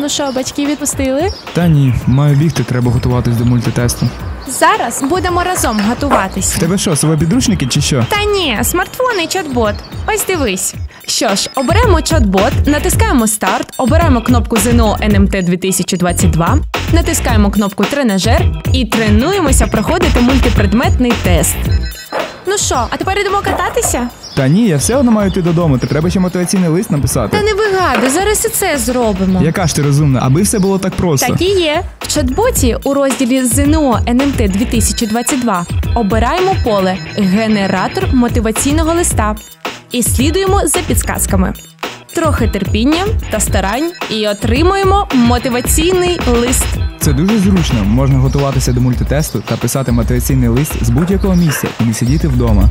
Ну що, батьки відпустили? Та ні, маю бігти, треба готуватись до мультитесту. Зараз будемо разом готуватися. В тебе що, свої підручники чи що? Та ні, смартфон і чат-бот. Ось дивись. Що ж, оберемо чат-бот, натискаємо старт, обираємо кнопку ЗНО НМТ 2022, натискаємо кнопку Тренажер і тренуємося проходити мультипредметний тест. Ну що, а тепер йдемо кататися? Та ні, я все одно маю йти додому, то треба ще мотиваційний лист написати. Та не вигадуй, зараз і це зробимо. Яка ж ти розумна, аби все було так просто. Так і є. В чат-боті у розділі ЗНО НМТ 2022 обираємо поле Генератор мотиваційного листа і слідуємо за підсказками. Трохи терпіння та старань і отримуємо мотиваційний лист. Це дуже зручно. Можна готуватися до мультитесту та писати мотиваційний лист з будь-якого місця і не сидіти вдома.